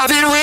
I've been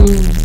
Ooh.